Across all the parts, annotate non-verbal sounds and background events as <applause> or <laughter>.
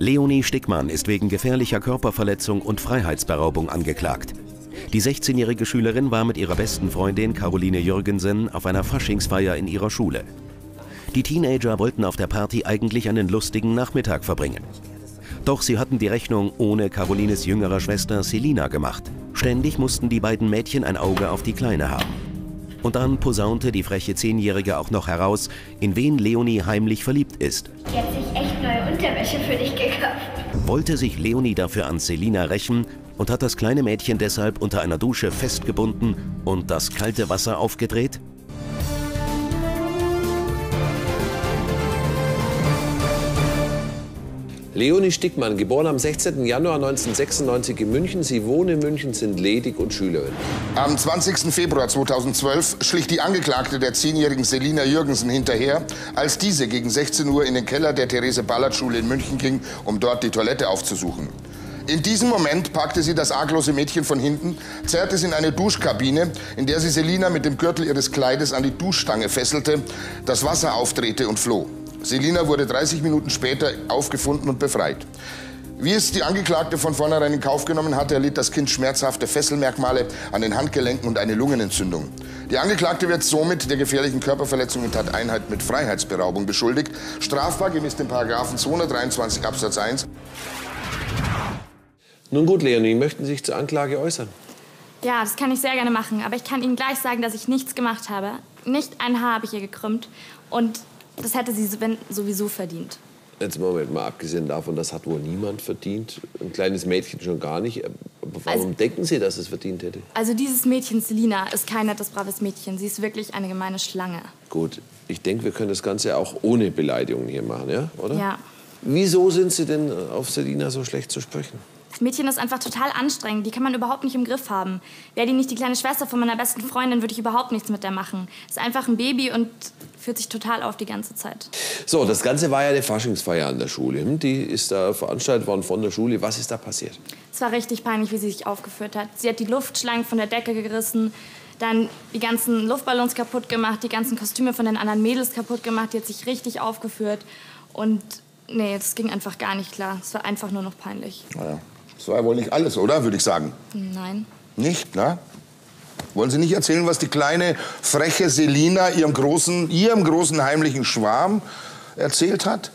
Leonie Stickmann ist wegen gefährlicher Körperverletzung und Freiheitsberaubung angeklagt. Die 16-jährige Schülerin war mit ihrer besten Freundin Caroline Jürgensen auf einer Faschingsfeier in ihrer Schule. Die Teenager wollten auf der Party eigentlich einen lustigen Nachmittag verbringen. Doch sie hatten die Rechnung ohne Carolines jüngerer Schwester Selina gemacht. Ständig mussten die beiden Mädchen ein Auge auf die Kleine haben. Und dann posaunte die freche Zehnjährige auch noch heraus, in wen Leonie heimlich verliebt ist. Die hat sich echt Unterwäsche für dich gekauft. Wollte sich Leonie dafür an Selina rächen und hat das kleine Mädchen deshalb unter einer Dusche festgebunden und das kalte Wasser aufgedreht? Leonie Stickmann, geboren am 16. Januar 1996 in München. Sie wohnt in München, sind ledig und Schülerin. Am 20. Februar 2012 schlich die Angeklagte der zehnjährigen Selina Jürgensen hinterher, als diese gegen 16 Uhr in den Keller der Therese-Ballard-Schule in München ging, um dort die Toilette aufzusuchen. In diesem Moment packte sie das arglose Mädchen von hinten, zerrte es in eine Duschkabine, in der sie Selina mit dem Gürtel ihres Kleides an die Duschstange fesselte, das Wasser aufdrehte und floh. Selina wurde 30 Minuten später aufgefunden und befreit. Wie es die Angeklagte von vornherein in Kauf genommen hatte, erlitt das Kind schmerzhafte Fesselmerkmale an den Handgelenken und eine Lungenentzündung. Die Angeklagte wird somit der gefährlichen Körperverletzung in Tateinheit mit Freiheitsberaubung beschuldigt. Strafbar gemäß dem Paragraphen 223 Absatz 1. Nun gut, Leonie, möchten Sie sich zur Anklage äußern? Ja, das kann ich sehr gerne machen. Aber ich kann Ihnen gleich sagen, dass ich nichts gemacht habe. Nicht ein Haar habe ich ihr gekrümmt. Und das hätte sie sowieso verdient. Jetzt Moment mal, abgesehen davon, das hat wohl niemand verdient. Ein kleines Mädchen schon gar nicht. Aber warum also, denken Sie, dass es verdient hätte? Also dieses Mädchen, Selina, ist kein nettes, braves Mädchen. Sie ist wirklich eine gemeine Schlange. Gut, ich denke, wir können das Ganze auch ohne Beleidigungen hier machen, ja? oder? Ja. Wieso sind Sie denn auf Selina so schlecht zu sprechen? Das Mädchen ist einfach total anstrengend. Die kann man überhaupt nicht im Griff haben. Wäre die nicht die kleine Schwester von meiner besten Freundin, würde ich überhaupt nichts mit der machen. Ist einfach ein Baby und führt sich total auf die ganze Zeit. So, das Ganze war ja eine Faschingsfeier an der Schule. Hm? Die ist da veranstaltet worden von der Schule. Was ist da passiert? Es war richtig peinlich, wie sie sich aufgeführt hat. Sie hat die Luftschlangen von der Decke gerissen, dann die ganzen Luftballons kaputt gemacht, die ganzen Kostüme von den anderen Mädels kaputt gemacht. Die hat sich richtig aufgeführt. Und nee, das ging einfach gar nicht klar. Es war einfach nur noch peinlich. Naja. Das war wohl nicht alles, oder? Würde ich sagen. Nein. Nicht, ne? Wollen Sie nicht erzählen, was die kleine, freche Selina ihrem großen, ihrem großen heimlichen Schwarm erzählt hat?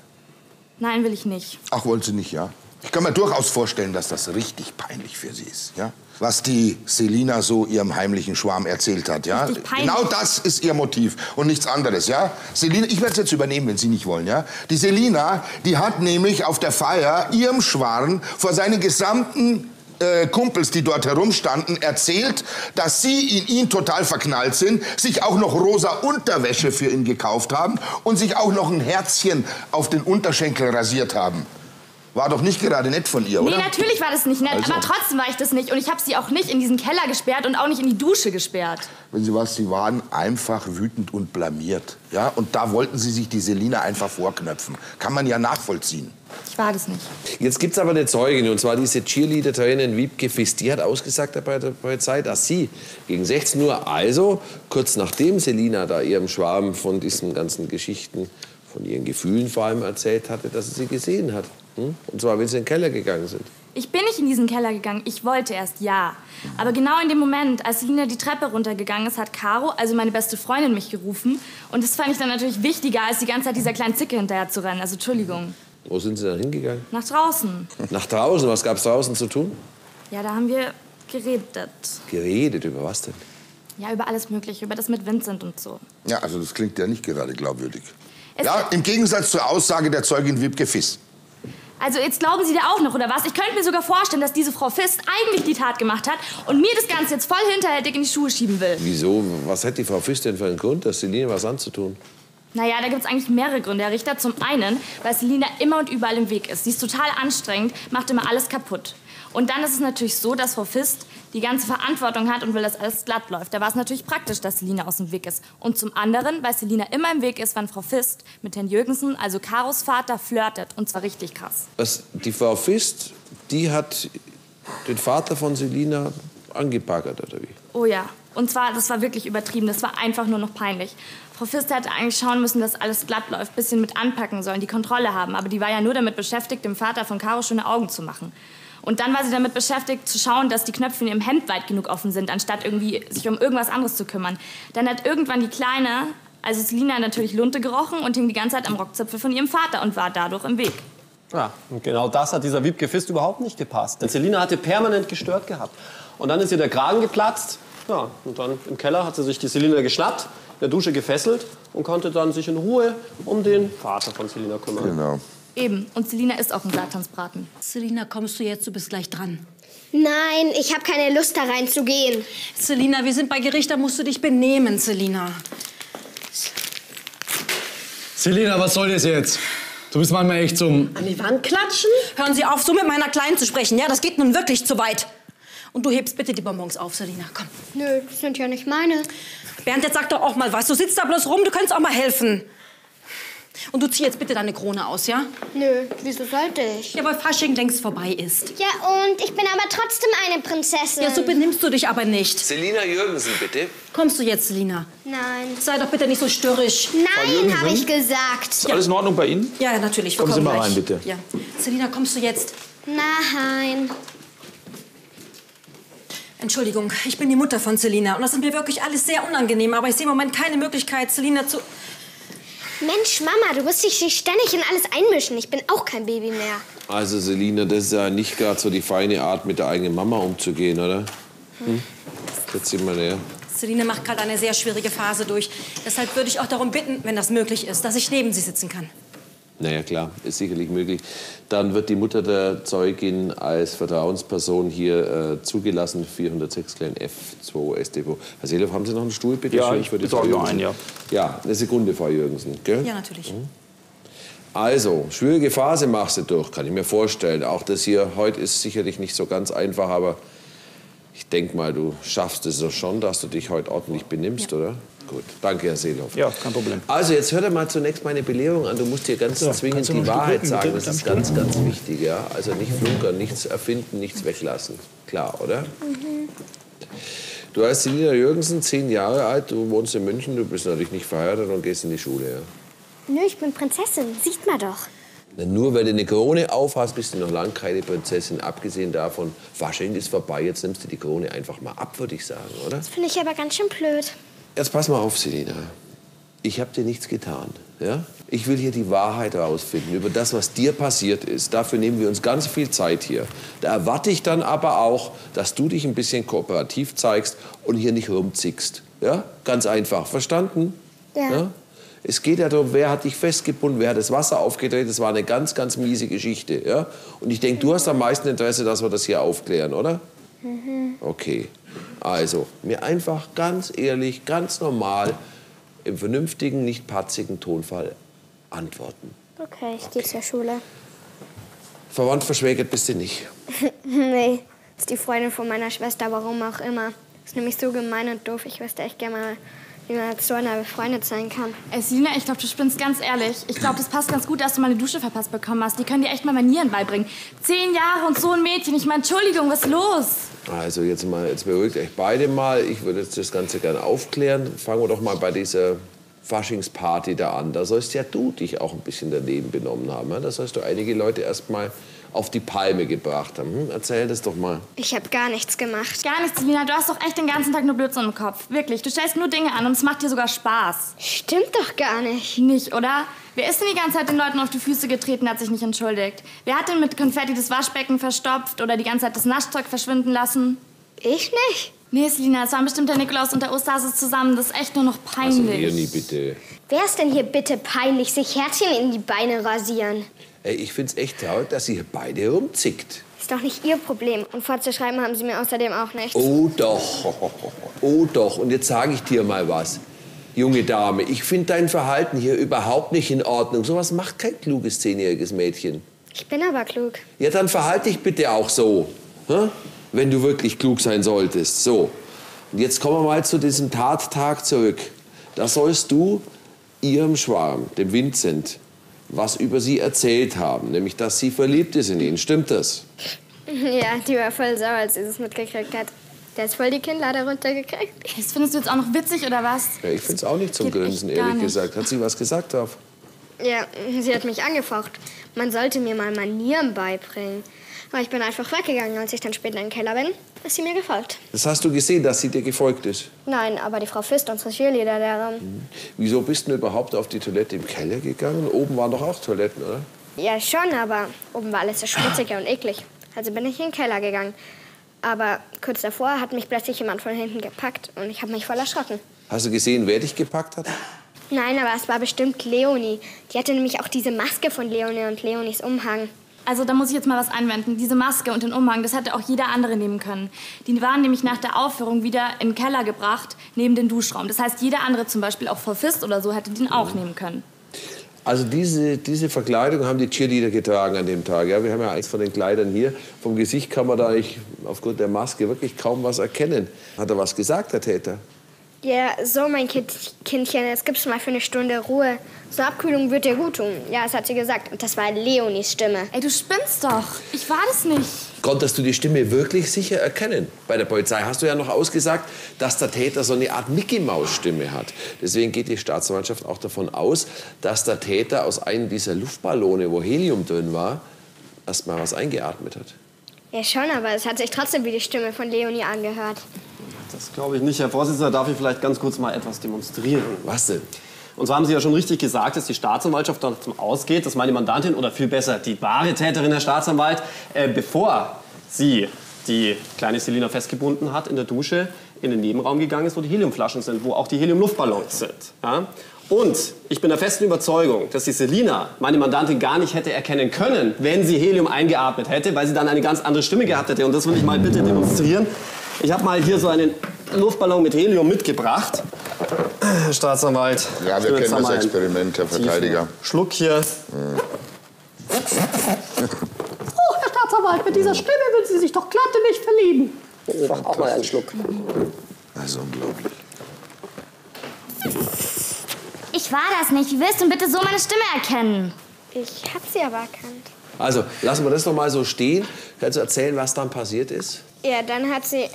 Nein, will ich nicht. Ach, wollen Sie nicht, ja? Ich kann mir durchaus vorstellen, dass das richtig peinlich für Sie ist, ja? Was die Selina so ihrem heimlichen Schwarm erzählt hat, ja? Genau das ist ihr Motiv und nichts anderes, ja? Selina, ich werde es jetzt übernehmen, wenn Sie nicht wollen, ja? Die Selina, die hat nämlich auf der Feier ihrem Schwarm vor seinen gesamten äh, Kumpels, die dort herumstanden, erzählt, dass sie in ihn total verknallt sind, sich auch noch rosa Unterwäsche für ihn gekauft haben und sich auch noch ein Herzchen auf den Unterschenkel rasiert haben. War doch nicht gerade nett von ihr, oder? Nee, natürlich war das nicht nett, also. aber trotzdem war ich das nicht. Und ich habe sie auch nicht in diesen Keller gesperrt und auch nicht in die Dusche gesperrt. Wenn Sie was, Sie waren einfach wütend und blamiert. Ja? Und da wollten Sie sich die Selina einfach vorknöpfen. Kann man ja nachvollziehen. Ich war das nicht. Jetzt gibt es aber eine Zeugin, und zwar diese Cheerleader-Trainerin Wiebke Fiss. Die hat ausgesagt bei der Polizei, dass sie gegen 16 Uhr, also kurz nachdem Selina da ihrem Schwarm von diesen ganzen Geschichten, von ihren Gefühlen vor allem erzählt hatte, dass sie sie gesehen hat. Hm? Und zwar, wenn sie in den Keller gegangen sind. Ich bin nicht in diesen Keller gegangen. Ich wollte erst, ja. Aber genau in dem Moment, als Lina die Treppe runtergegangen ist, hat Caro, also meine beste Freundin, mich gerufen. Und das fand ich dann natürlich wichtiger, als die ganze Zeit dieser kleinen Zicke hinterher zu rennen. Also Entschuldigung. Wo sind Sie dann hingegangen? Nach draußen. Nach draußen? Was gab es draußen zu tun? Ja, da haben wir geredet. Geredet? Über was denn? Ja, über alles Mögliche. Über das mit Vincent und so. Ja, also das klingt ja nicht gerade glaubwürdig. Es ja, im Gegensatz zur Aussage der Zeugin Wiebke Fiss. Also jetzt glauben Sie da auch noch, oder was? Ich könnte mir sogar vorstellen, dass diese Frau Fist eigentlich die Tat gemacht hat und mir das Ganze jetzt voll hinterhältig in die Schuhe schieben will. Wieso? Was hat die Frau Fist denn für einen Grund, dass Selina was anzutun? Naja, da gibt es eigentlich mehrere Gründe, Herr Richter. Zum einen, weil Selina immer und überall im Weg ist. Sie ist total anstrengend, macht immer alles kaputt. Und dann ist es natürlich so, dass Frau Fist die ganze Verantwortung hat und will, dass alles glatt läuft. Da war es natürlich praktisch, dass Selina aus dem Weg ist. Und zum anderen, weil Selina immer im Weg ist, wenn Frau Fist mit Herrn Jürgensen, also Karos Vater, flirtet. Und zwar richtig krass. Was, die Frau Fist, die hat den Vater von Selina angepackert, oder wie? Oh ja. Und zwar, das war wirklich übertrieben, das war einfach nur noch peinlich. Frau Pfister hätte eigentlich schauen müssen, dass alles glatt läuft, bisschen mit anpacken sollen, die Kontrolle haben. Aber die war ja nur damit beschäftigt, dem Vater von Caro schöne Augen zu machen. Und dann war sie damit beschäftigt, zu schauen, dass die Knöpfe in ihrem Hemd weit genug offen sind, anstatt irgendwie sich um irgendwas anderes zu kümmern. Dann hat irgendwann die Kleine, also Selina, natürlich Lunte gerochen und hing die ganze Zeit am Rockzipfel von ihrem Vater und war dadurch im Weg. Ja, und genau das hat dieser Wiebke Fist überhaupt nicht gepasst. Denn Selina hatte permanent gestört gehabt. Und dann ist ihr der Kragen geplatzt. Ja, und dann im Keller hat sie sich die Selina geschnappt, in der Dusche gefesselt und konnte dann sich in Ruhe um den Vater von Selina kümmern. Genau. Eben. Und Selina ist auch ein Satansbraten. Selina, kommst du jetzt? Du bist gleich dran. Nein, ich habe keine Lust, da reinzugehen. Selina, wir sind bei Gericht, da musst du dich benehmen, Selina. Selina, was soll das jetzt? Du bist manchmal echt zum... An die Wand klatschen? Hören Sie auf, so mit meiner Kleinen zu sprechen. Ja, das geht nun wirklich zu weit. Und du hebst bitte die Bonbons auf, Selina. Komm. Nö, das sind ja nicht meine. Bernd, jetzt sag doch auch mal was. Du sitzt da bloß rum, du könntest auch mal helfen. Und du zieh jetzt bitte deine Krone aus, ja? Nö, wieso sollte ich? Ja, weil Fasching längst vorbei ist. Ja, und ich bin aber trotzdem eine Prinzessin. Ja, so benimmst du dich aber nicht. Selina Jürgensen, bitte. Kommst du jetzt, Selina? Nein. Sei doch bitte nicht so störrisch. Nein, habe ich gesagt. Ist alles in Ordnung bei Ihnen? Ja, natürlich. wir Kommen Sie mal gleich. rein, bitte. Ja. Selina, kommst du jetzt? Nein. Entschuldigung, ich bin die Mutter von Selina. Und das ist mir wirklich alles sehr unangenehm. Aber ich sehe im Moment keine Möglichkeit, Selina zu... Mensch, Mama, du musst dich nicht ständig in alles einmischen. Ich bin auch kein Baby mehr. Also Selina, das ist ja nicht gerade so die feine Art, mit der eigenen Mama umzugehen, oder? Hm? Setz dich mal näher. Selina macht gerade eine sehr schwierige Phase durch. Deshalb würde ich auch darum bitten, wenn das möglich ist, dass ich neben sie sitzen kann. Naja, klar, ist sicherlich möglich. Dann wird die Mutter der Zeugin als Vertrauensperson hier äh, zugelassen, 406 klein F2 StVO. Herr Seeloff, haben Sie noch einen Stuhl, bitte? Ja, schön, ich für die besorge einen, ja. Ja, eine Sekunde, Frau Jürgensen. Gell? Ja, natürlich. Also, schwierige Phase machst du durch, kann ich mir vorstellen. Auch das hier heute ist sicherlich nicht so ganz einfach, aber ich denke mal, du schaffst es doch schon, dass du dich heute ordentlich benimmst, oder? Gut, danke, Herr Seeloff. Ja, kein Problem. Also, jetzt hör dir mal zunächst meine Belehrung an. Du musst dir ganz zwingend kannst du die Wahrheit sagen. Das ist mit deinem ganz, ganz wichtig, ja. Also nicht flunkern, nichts erfinden, nichts weglassen. Klar, oder? Du heißt Selina Jürgensen, zehn Jahre alt, du wohnst in München, du bist natürlich nicht verheiratet und gehst in die Schule, ja. Nö, ich bin Prinzessin. Sieht man doch. Na, Nur weil du eine Krone aufhast, bist du noch lange keine Prinzessin. Abgesehen davon, Fasching ist vorbei, jetzt nimmst du die Krone einfach mal ab, würde ich sagen, oder? Das finde ich aber ganz schön blöd. Jetzt pass mal auf, Selina. Ich habe dir nichts getan. Ja? Ich will hier die Wahrheit herausfinden über das, was dir passiert ist. Dafür nehmen wir uns ganz viel Zeit hier. Da erwarte ich dann aber auch, dass du dich ein bisschen kooperativ zeigst und hier nicht rumzickst. Ja? Ganz einfach. Verstanden? Ja. Es geht ja darum, wer hat dich festgebunden, wer hat das Wasser aufgedreht. Das war eine ganz, ganz miese Geschichte. Ja? Und ich denke, du hast am meisten Interesse, dass wir das hier aufklären, oder? Okay. Also, mir einfach ganz ehrlich, ganz normal, im vernünftigen, nicht patzigen Tonfall antworten. Okay, ich gehe zur Schule. Verwandt verschwägert bist du nicht. <laughs> nee, ist die Freundin von meiner Schwester, warum auch immer. Ist nämlich so gemein und doof. Ich wüsste echt gerne mal, wie man so einer befreundet sein kann. Ey, Selina, ich glaube, du spinnst ganz ehrlich. Ich glaube, das passt ganz gut, dass du mal eine Dusche verpasst bekommen hast. Die können dir echt mal Manieren beibringen. Zehn Jahre und so ein Mädchen. Ich meine, Entschuldigung, was ist los? Also jetzt mal, jetzt beruhigt euch beide mal. Ich würde jetzt das Ganze gerne aufklären. Fangen wir doch mal bei dieser Faschingsparty da an. Da sollst ja du dich auch ein bisschen daneben benommen haben. Da sollst du einige Leute erst mal auf die Palme gebracht haben. Hm? Erzähl das doch mal. Ich habe gar nichts gemacht. Gar nichts, Selina. Du hast doch echt den ganzen Tag nur Blödsinn im Kopf. Wirklich. Du stellst nur Dinge an und es macht dir sogar Spaß. Stimmt doch gar nicht. Nicht, oder? Wer ist denn die ganze Zeit den Leuten auf die Füße getreten, hat sich nicht entschuldigt? Wer hat denn mit Konfetti das Waschbecken verstopft oder die ganze Zeit das Naschzeug verschwinden lassen? Ich nicht. Nee, Selina, es waren bestimmt der Nikolaus und der Osterhase zusammen. Das ist echt nur noch Also peinlich. Leonie, bitte. Wer ist denn hier bitte peinlich, sich Herzchen in die Beine rasieren? Ich find's echt traurig, dass ihr beide rumzickt. Ist doch nicht ihr Problem. Und vorzuschreiben haben sie mir außerdem auch nichts. Oh doch, oh doch. Und jetzt sage ich dir mal was. Junge Dame, ich finde dein Verhalten hier überhaupt nicht in Ordnung. Sowas macht kein kluges zehnjähriges Mädchen. Ich bin aber klug. Ja, dann verhalte dich bitte auch so, hä? wenn du wirklich klug sein solltest. So, und jetzt kommen wir mal zu diesem Tattag zurück. Da sollst du ihrem Schwarm, dem Vincent, was über sie erzählt haben, nämlich dass sie verliebt ist in ihn. Stimmt das? Ja, die war voll sauer, als sie das mitgekriegt hat. Der ist voll die Kinnlade runtergekriegt. Das findest du jetzt auch noch witzig oder was? Ja, ich finde es auch nicht zum Geht Grinsen, ehrlich nicht. gesagt. Hat sie was gesagt drauf? Ja, sie hat mich angefaucht. Man sollte mir mal Manieren beibringen. Ich bin einfach weggegangen, als ich dann später im Keller bin, ist sie mir gefolgt. Das hast du gesehen, dass sie dir gefolgt ist. Nein, aber die Frau Fist, unsere Cheerleaderin. Wieso bist du überhaupt auf die Toilette im Keller gegangen? Oben waren doch auch Toiletten, oder? Ja, schon, aber oben war alles so schmutzig und eklig. Also bin ich in den Keller gegangen. Aber kurz davor hat mich plötzlich jemand von hinten gepackt und ich habe mich voll erschrocken. Hast du gesehen, wer dich gepackt hat? Nein, aber es war bestimmt Leonie. Die hatte nämlich auch diese Maske von Leonie und Leonies Umhang. Also da muss ich jetzt mal was einwenden. Diese Maske und den Umhang, das hätte auch jeder andere nehmen können. Die waren nämlich nach der Aufführung wieder in den Keller gebracht, neben den Duschraum. Das heißt, jeder andere, zum Beispiel auch Frau Fist oder so, hätte den auch nehmen können. Also diese, diese Verkleidung haben die Cheerleader getragen an dem Tag. Ja, wir haben ja eins von den Kleidern hier. Vom Gesicht kann man da eigentlich aufgrund der Maske wirklich kaum was erkennen. Hat er was gesagt, der Täter? Ja, so mein kind, Kindchen, jetzt gibst du mal für eine Stunde Ruhe. So eine Abkühlung wird dir gut tun. Ja, das hat sie gesagt. Und das war Leonies Stimme. Ey, du spinnst doch. Ich war das nicht. Konntest du die Stimme wirklich sicher erkennen? Bei der Polizei hast du ja noch ausgesagt, dass der Täter so eine Art Mickey-Maus-Stimme hat. Deswegen geht die Staatsanwaltschaft auch davon aus, dass der Täter aus einem dieser Luftballone, wo Helium drin war, erst mal was eingeatmet hat. Ja, schon, aber es hat sich trotzdem wie die Stimme von Leonie angehört. Das glaube ich nicht. Herr Vorsitzender, darf ich vielleicht ganz kurz mal etwas demonstrieren? Was denn? Und zwar haben Sie ja schon richtig gesagt, dass die Staatsanwaltschaft davon ausgeht, dass meine Mandantin oder viel besser die wahre Täterin, Herr Staatsanwalt, äh, bevor sie die kleine Selina festgebunden hat in der Dusche, in den Nebenraum gegangen ist, wo die Heliumflaschen sind, wo auch die Heliumluftballons sind. Ja? Und ich bin der festen Überzeugung, dass die Selina meine Mandantin gar nicht hätte erkennen können, wenn sie Helium eingeatmet hätte, weil sie dann eine ganz andere Stimme gehabt hätte. Und das will ich mal bitte demonstrieren. Ich habe mal hier so einen Luftballon mit Helium mitgebracht. Herr Staatsanwalt. Ja, ich wir kennen mal das Experiment, Herr Verteidiger. Schluck hier. Oh, Herr Staatsanwalt, mit dieser Stimme würden Sie sich doch glatt in mich verlieben. Mach auch mal einen Schluck. Also unglaublich. Ich war das nicht. Wie willst du bitte so meine Stimme erkennen? Ich hab sie aber erkannt. Also, lassen wir das noch mal so stehen. Kannst du erzählen, was dann passiert ist? Ja, dann hat sie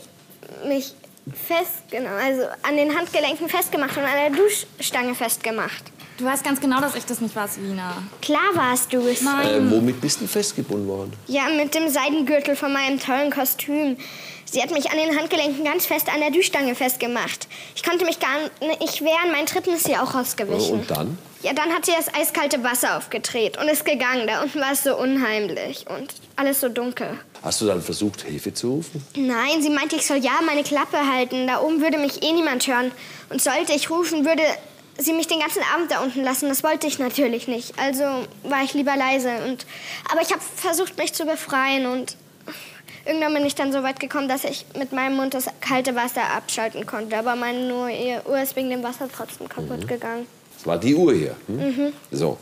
mich festgenommen, also an den Handgelenken festgemacht und an der Duschstange festgemacht. Du weißt ganz genau, dass ich das nicht war, Selina. Klar warst du es. Äh, womit bist du festgebunden worden? Ja, mit dem Seidengürtel von meinem tollen Kostüm. Sie hat mich an den Handgelenken ganz fest an der Duschstange festgemacht. Ich konnte mich gar nicht wehren, mein Tritten ist ihr auch ausgewichen. Und dann? Ja, dann hat sie das eiskalte Wasser aufgedreht und ist gegangen. Da unten war es so unheimlich und alles so dunkel. Hast du dann versucht, Hilfe zu rufen? Nein, sie meinte, ich soll ja meine Klappe halten. Da oben würde mich eh niemand hören. Und sollte ich rufen, würde sie mich den ganzen Abend da unten lassen. Das wollte ich natürlich nicht. Also war ich lieber leise. Und, aber ich habe versucht, mich zu befreien. Und irgendwann bin ich dann so weit gekommen, dass ich mit meinem Mund das kalte Wasser abschalten konnte. Aber meine nur ihr Uhr ist wegen dem Wasser trotzdem kaputt gegangen. Das war die Uhr hier. Hm? Mhm. So.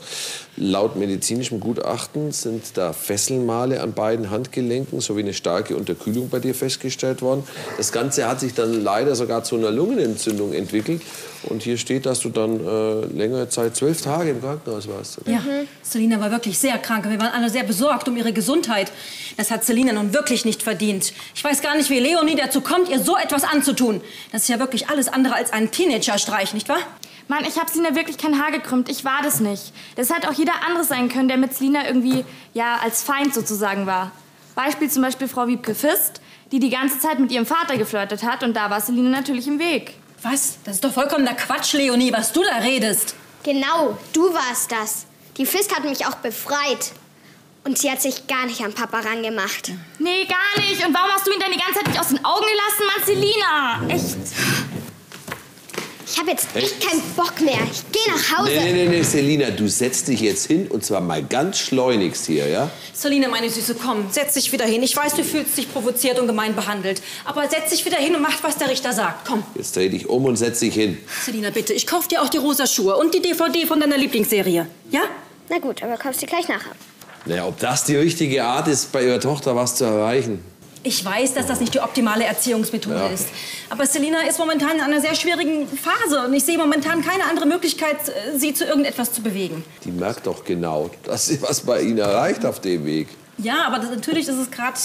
Laut medizinischem Gutachten sind da Fesselmale an beiden Handgelenken sowie eine starke Unterkühlung bei dir festgestellt worden. Das Ganze hat sich dann leider sogar zu einer Lungenentzündung entwickelt. Und hier steht, dass du dann äh, längere Zeit, zwölf Tage im Krankenhaus warst. Ja, Selina war wirklich sehr krank. Wir waren alle sehr besorgt um ihre Gesundheit. Das hat Selina nun wirklich nicht verdient. Ich weiß gar nicht, wie Leonie dazu kommt, ihr so etwas anzutun. Das ist ja wirklich alles andere als ein Teenager-Streich, nicht wahr? Mann, ich habe Selina wirklich kein Haar gekrümmt. Ich war das nicht. Das hätte auch jeder andere sein können, der mit Selina irgendwie, ja, als Feind sozusagen war. Beispiel zum Beispiel Frau Wiebke Fist, die die ganze Zeit mit ihrem Vater geflirtet hat und da war Selina natürlich im Weg. Was? Das ist doch vollkommener Quatsch, Leonie, was du da redest. Genau, du warst das. Die Fist hat mich auch befreit. Und sie hat sich gar nicht an Papa rangemacht. Nee, gar nicht. Und warum hast du ihn dann die ganze Zeit nicht aus den Augen gelassen, Mann, Selina? Echt? Ich habe jetzt echt keinen Bock mehr. Ich gehe nach Hause. Nee, nee, nee, nee, Selina, du setzt dich jetzt hin und zwar mal ganz schleunigst hier, ja? Selina, meine Süße, komm, setz dich wieder hin. Ich weiß, du fühlst dich provoziert und gemein behandelt. Aber setz dich wieder hin und mach, was der Richter sagt. Komm. Jetzt dreh dich um und setz dich hin. Selina, bitte, ich kauf dir auch die rosa Schuhe und die DVD von deiner Lieblingsserie. Ja? Na gut, aber kommst du gleich nachher. Naja, ob das die richtige Art ist, bei ihrer Tochter was zu erreichen? Ich weiß, dass das nicht die optimale Erziehungsmethode Ja. ist. Aber Selina ist momentan in einer sehr schwierigen Phase und ich sehe momentan keine andere Möglichkeit, äh, sie zu irgendetwas zu bewegen. Die merkt doch genau, dass sie was bei ihnen erreicht auf dem Weg. Ja, aber das, natürlich ist es gerade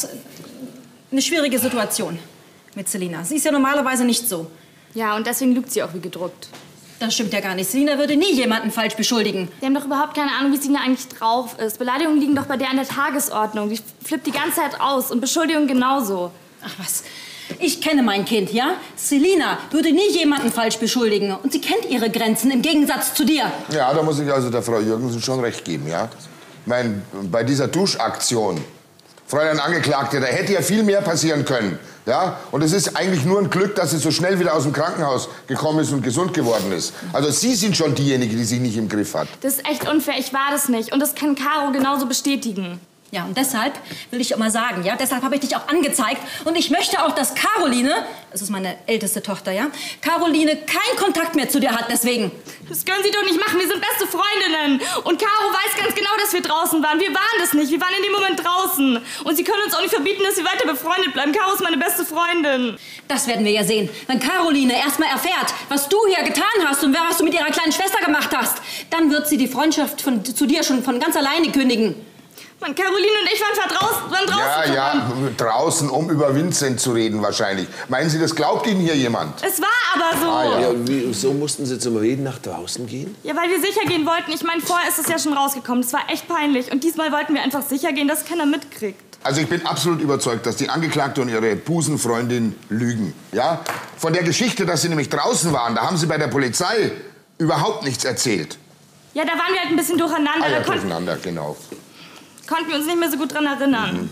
eine schwierige Situation. mit Selina. Sie ist ja normalerweise nicht so. Ja, und deswegen lügt sie auch wie gedruckt. Das stimmt ja gar nicht. Selina würde nie jemanden falsch beschuldigen. Wir haben doch überhaupt keine Ahnung, wie Selina eigentlich drauf ist. Beleidigungen liegen doch bei der an der Tagesordnung. Die flippt die ganze Zeit aus und Beschuldigungen genauso. Ach was. Ich kenne mein Kind, ja? Selina würde nie jemanden falsch beschuldigen. Und sie kennt ihre Grenzen im Gegensatz zu dir. Ja, da muss ich also der Frau Jürgensen schon recht geben, ja? Ich meine, bei dieser Duschaktion, Fräulein Angeklagte, da hätte ja viel mehr passieren können. Ja? Und es ist eigentlich nur ein Glück, dass sie so schnell wieder aus dem Krankenhaus gekommen ist und gesund geworden ist. Also Sie sind schon diejenige, die sich nicht im Griff hat. Das ist echt unfair. Ich war das nicht. Und das kann Caro genauso bestätigen. Ja, und deshalb will ich auch mal sagen, ja, deshalb habe ich dich auch angezeigt. Und ich möchte auch, dass Caroline, das ist meine älteste Tochter, ja, Caroline keinen Kontakt mehr zu dir hat, deswegen. Das können Sie doch nicht machen. Wir sind beste Freundinnen. Und Caro weiß ganz genau, dass wir draußen waren. Wir waren das nicht. Wir waren in dem Moment draußen. Und Sie können uns auch nicht verbieten, dass wir weiter befreundet bleiben. Caro ist meine beste Freundin. Das werden wir ja sehen. Wenn Caroline erstmal erfährt, was du hier getan hast und was du mit ihrer kleinen Schwester gemacht hast, dann wird sie die Freundschaft von, zu dir schon von ganz alleine kündigen. Mann, Caroline und ich waren, verdraußen, waren draußen. Ja, ja, draußen, um über Vincent zu reden wahrscheinlich. Meinen Sie, das glaubt Ihnen hier jemand? Es war aber so. Ah, Ja, und wie, so mussten Sie zum Reden nach draußen gehen? Ja, weil wir sicher gehen wollten. Ich meine, vorher ist es ja schon rausgekommen. Das war echt peinlich. Und diesmal wollten wir einfach sicher gehen, dass keiner mitkriegt. Also ich bin absolut überzeugt, dass die Angeklagte und ihre Busenfreundin lügen. Ja? Von der Geschichte, dass sie nämlich draußen waren, da haben sie bei der Polizei überhaupt nichts erzählt. Ja, da waren wir halt ein bisschen durcheinander. Ah ja, durcheinander, genau. Konnten wir uns nicht mehr so gut dran erinnern.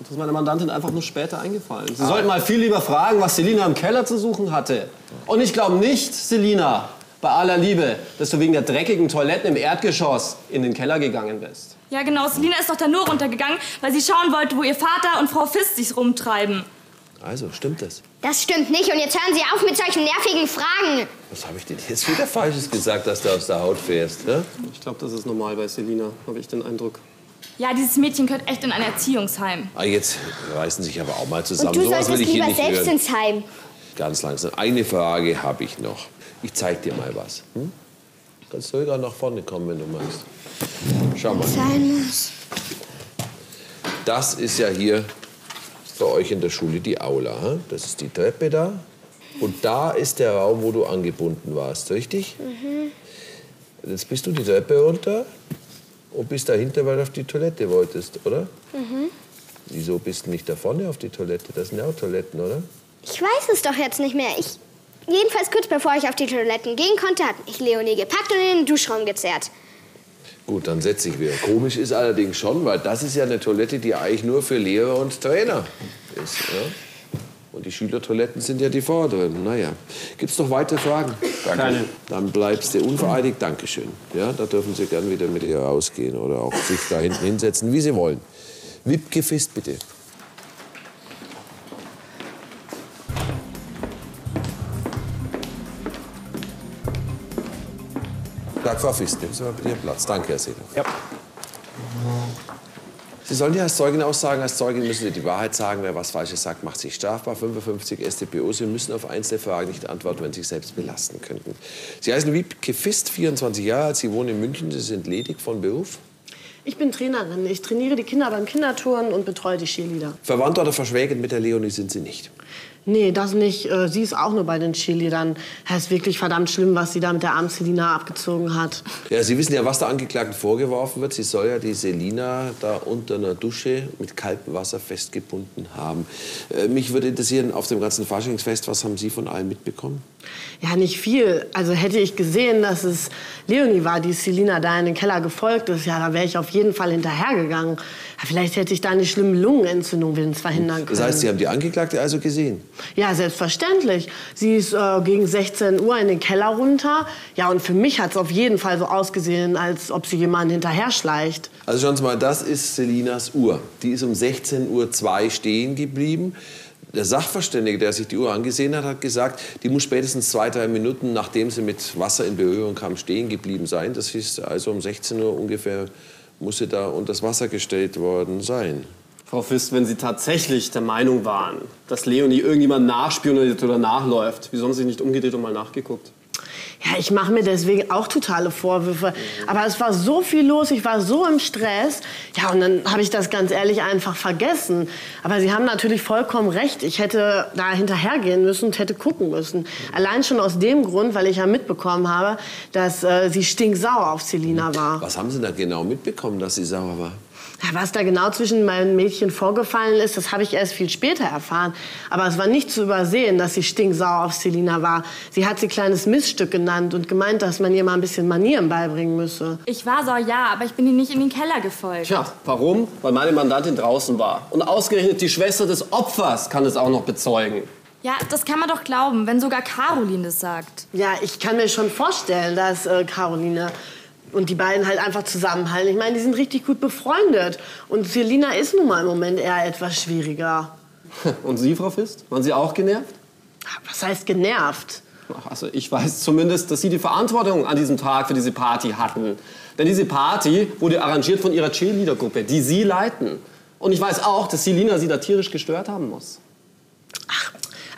Das ist meiner Mandantin einfach nur später eingefallen. Sie sollten mal viel lieber fragen, was Selina im Keller zu suchen hatte. Und ich glaube nicht, Selina, bei aller Liebe, dass du wegen der dreckigen Toiletten im Erdgeschoss in den Keller gegangen bist. Ja, genau. Selina ist doch da nur runtergegangen, weil sie schauen wollte, wo ihr Vater und Frau Fist sich rumtreiben. Also, stimmt das? Das stimmt nicht und jetzt hören Sie auf mit solchen nervigen Fragen. Was habe ich denn jetzt wieder Falsches gesagt, dass du aus der Haut fährst? Ne? Ich glaube, das ist normal bei Selina, habe ich den Eindruck. Ja, dieses Mädchen gehört echt in ein Erziehungsheim. Ah, jetzt reißen sich aber auch mal zusammen. Und du will solltest ich hier lieber nicht selbst hören. ins Heim. Ganz langsam. Eine Frage habe ich noch. Ich zeig dir mal was. Hm? Kannst du auch nach vorne kommen, wenn du magst. Schau mal. Sein muss. Das ist ja hier bei euch in der Schule die Aula. hm? Das ist die Treppe da. Und da ist der Raum, wo du angebunden warst, richtig? Mhm. Jetzt bist du die Treppe runter und bist dahinter, weil du auf die Toilette wolltest, oder? Mhm. Wieso bist du nicht da vorne auf die Toilette? Das sind ja auch Toiletten, oder? Ich weiß es doch jetzt nicht mehr. Ich, jedenfalls kurz bevor ich auf die Toiletten gehen konnte, hat mich Leonie gepackt und in den Duschraum gezerrt. Gut, dann setze ich wieder. Komisch ist allerdings schon, weil das ist ja eine Toilette, die eigentlich nur für Lehrer und Trainer ist. Ja? Und die Schülertoiletten sind ja die vorderen. Naja, gibt es noch weitere Fragen? Danke. Keine. Dann bleibst du unvereidigt. Dankeschön. Ja, da dürfen Sie gern wieder mit ihr rausgehen oder auch sich da hinten hinsetzen, wie Sie wollen. Wipke fest, bitte. Frau Fist, nehmen Sie mal bitte Ihren Platz. Danke, Herr Seeler. Ja. Sie sollen ja als Zeugin aussagen. Als Zeugin müssen Sie die Wahrheit sagen. Wer was Falsches sagt, macht sich strafbar. 55 StPO. Sie müssen auf einzelne Fragen nicht antworten, wenn Sie sich selbst belasten könnten. Sie heißen Wiebke Fist, 24 Jahre alt. Sie wohnen in München. Sie sind ledig von Beruf. Ich bin Trainerin. Ich trainiere die Kinder beim Kinderturnen und betreue die Cheerleader. Verwandt oder verschwägert mit der Leonie sind Sie nicht. Nee, das nicht. Äh, Sie ist auch nur bei den Cheerleadern. Es ist wirklich verdammt schlimm, was sie da mit der armen Selina abgezogen hat. Ja, Sie wissen ja, was der Angeklagten vorgeworfen wird. Sie soll ja die Selina da unter einer Dusche mit kaltem Wasser festgebunden haben. Äh, mich würde interessieren, auf dem ganzen Faschingsfest, was haben Sie von allen mitbekommen? Ja, nicht viel. Also hätte ich gesehen, dass es Leonie war, die Selina da in den Keller gefolgt ist, ja, da wäre ich auf jeden Fall hinterhergegangen. Ja, vielleicht hätte ich da eine schlimme Lungenentzündung wenigstens verhindern können. Das heißt, Sie haben die Angeklagte also gesehen? Ja, selbstverständlich. Sie ist äh, gegen 16 Uhr in den Keller runter. Ja, und für mich hat es auf jeden Fall so ausgesehen, als ob sie jemanden hinterher schleicht. Also schauen Sie mal, das ist Selinas Uhr. Die ist um 16.02 Uhr stehen geblieben. Der Sachverständige, der sich die Uhr angesehen hat, hat gesagt, die muss spätestens zwei, drei Minuten, nachdem sie mit Wasser in Berührung kam, stehen geblieben sein. Das ist also um 16 Uhr ungefähr, muss sie da unter das Wasser gestellt worden sein. Frau Fist, wenn Sie tatsächlich der Meinung waren, dass Leonie irgendjemand nachspioniert oder nachläuft, wieso haben Sie nicht umgedreht und mal nachgeguckt? Ja, ich mache mir deswegen auch totale Vorwürfe. Aber es war so viel los, ich war so im Stress. Ja, und dann habe ich das ganz ehrlich einfach vergessen. Aber Sie haben natürlich vollkommen recht. Ich hätte da hinterhergehen müssen und hätte gucken müssen. Allein schon aus dem Grund, weil ich ja mitbekommen habe, dass äh, sie stinksauer auf Selina war. Was haben Sie da genau mitbekommen, dass sie sauer war? Was da genau zwischen meinen Mädchen vorgefallen ist, das habe ich erst viel später erfahren. Aber es war nicht zu übersehen, dass sie stinksauer auf Selina war. Sie hat sie kleines Missstück genannt und gemeint, dass man ihr mal ein bisschen Manieren beibringen müsse. Ich war sauer, ja, aber ich bin ihr nicht in den Keller gefolgt. Tja, warum? Weil meine Mandantin draußen war. Und ausgerechnet die Schwester des Opfers kann es auch noch bezeugen. Ja, das kann man doch glauben, wenn sogar Caroline das sagt. Ja, ich kann mir schon vorstellen, dass äh, Caroline und die beiden halt einfach zusammenhalten. Ich meine, die sind richtig gut befreundet. Und Selina ist nun mal im Moment eher etwas schwieriger. <laughs> Und Sie, Frau Fist? Waren Sie auch genervt? Was heißt genervt? Ach, Also ich weiß zumindest, dass Sie die Verantwortung an diesem Tag für diese Party hatten. Denn diese Party wurde arrangiert von Ihrer Cheerleader-Gruppe, die Sie leiten. Und ich weiß auch, dass Selina Sie da tierisch gestört haben muss.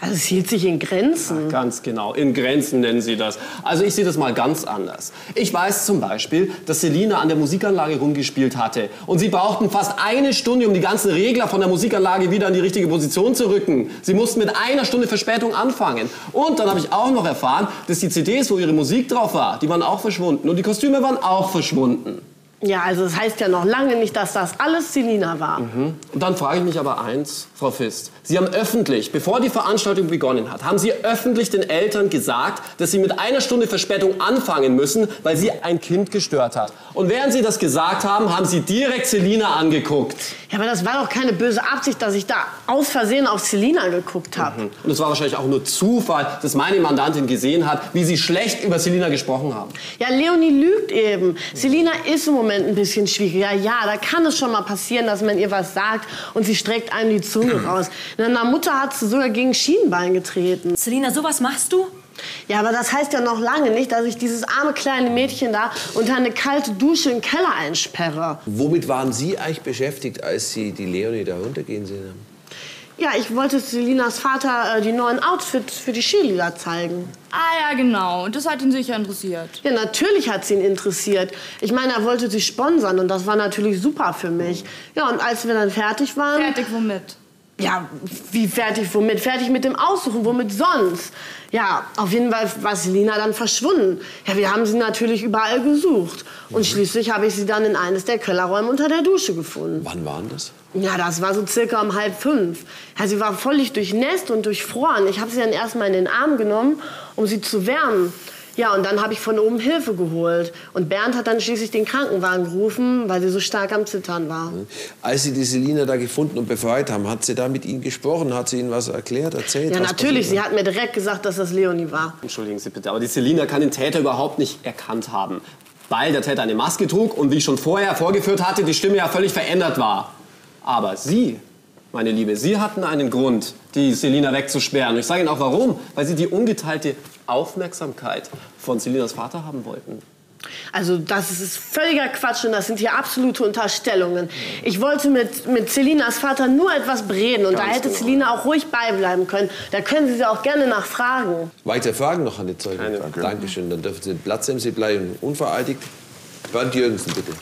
Also es hielt sich in Grenzen. Ganz genau, in Grenzen nennen Sie das. Also ich sehe das mal ganz anders. Ich weiß zum Beispiel, dass Selina an der Musikanlage rumgespielt hatte. Und Sie brauchten fast eine Stunde, um die ganzen Regler von der Musikanlage wieder in die richtige Position zu rücken. Sie mussten mit einer Stunde Verspätung anfangen. Und dann habe ich auch noch erfahren, dass die CDs, wo Ihre Musik drauf war, die waren auch verschwunden. Und die Kostüme waren auch verschwunden. Ja, also das heißt ja noch lange nicht, dass das alles Selina war. Mhm. Und dann frage ich mich aber eins, Frau Fist. Sie haben öffentlich, bevor die Veranstaltung begonnen hat, haben Sie öffentlich den Eltern gesagt, dass sie mit einer Stunde Verspätung anfangen müssen, weil sie ein Kind gestört hat. Und während Sie das gesagt haben, haben Sie direkt Selina angeguckt. Ja, aber das war doch keine böse Absicht, dass ich da aus Versehen auf Selina geguckt habe. Und es war wahrscheinlich auch nur Zufall, dass meine Mandantin gesehen hat, wie Sie schlecht über Selina gesprochen haben. Ja, Leonie lügt eben. Selina ist im Moment ein bisschen schwieriger. Ja, da kann es schon mal passieren, dass man ihr was sagt und sie streckt einem die Zunge <clears throat> raus. Meiner Mutter hat sie sogar gegen Schienbein getreten. Selina, sowas machst du? Ja, aber das heißt ja noch lange nicht, dass ich dieses arme kleine Mädchen da unter eine kalte Dusche im Keller einsperre. Womit waren Sie eigentlich beschäftigt, als Sie die Leonie da runtergehen sehen haben? Ja, ich wollte Selinas Vater äh, die neuen Outfits für die Cheerleader zeigen. Ah ja, genau. Das hat ihn sicher interessiert. Ja, natürlich hat sie ihn interessiert. Ich meine, er wollte sie sponsern und das war natürlich super für mich. Ja, und als wir dann fertig waren... Fertig womit? Ja, wie fertig womit? Fertig mit dem Aussuchen, womit sonst? Ja, auf jeden Fall war Selina dann verschwunden. Ja, wir haben sie natürlich überall gesucht. Und schließlich habe ich sie dann in eines der Kellerräume unter der Dusche gefunden. Wann waren das? Ja, das war so circa um halb fünf. Ja, sie war völlig durchnässt und durchfroren. Ich habe sie dann erstmal in den Arm genommen, um sie zu wärmen. Ja, und dann habe ich von oben Hilfe geholt. Und Bernd hat dann schließlich den Krankenwagen gerufen, weil sie so stark am Zittern war. Als Sie die Selina da gefunden und befreit haben, hat sie da mit Ihnen gesprochen? Hat sie Ihnen was erklärt, erzählt? Ja, natürlich. Sie hat mir direkt gesagt, dass das Leonie war. Entschuldigen Sie bitte, aber die Selina kann den Täter überhaupt nicht erkannt haben. Weil der Täter eine Maske trug und wie ich schon vorher vorgeführt hatte, die Stimme ja völlig verändert war. Aber Sie, meine Liebe, Sie hatten einen Grund, die Selina wegzusperren. Und ich sage Ihnen auch warum. Weil Sie die ungeteilte Aufmerksamkeit von Selinas Vater haben wollten. Also das ist völliger Quatsch und das sind hier absolute Unterstellungen. Ich wollte mit, mit Selinas Vater nur etwas bereden und da Ganz hätte genau. Selina auch ruhig beibleiben können. Da können Sie sie auch gerne nachfragen. Weitere Fragen noch an die Zeugen? Dankeschön. Dann dürfen Sie Platz nehmen. Sie bleiben unvereidigt. Bernd Jürgensen, bitte.